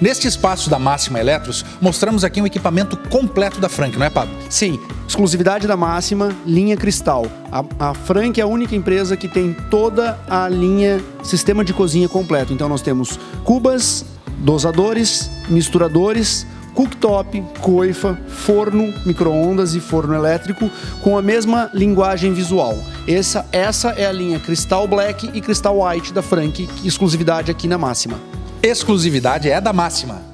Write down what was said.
Neste espaço da Máxima Eletros, mostramos aqui um equipamento completo da Frank, não é, Pablo? Sim, exclusividade da Máxima, linha Cristal. A, a Frank é a única empresa que tem toda a linha sistema de cozinha completo. Então nós temos cubas, dosadores, misturadores, cooktop, coifa, forno, micro-ondas e forno elétrico com a mesma linguagem visual. Essa, essa é a linha Cristal Black e Cristal White da Frank, exclusividade aqui na Máxima. Exclusividade é da Máxima.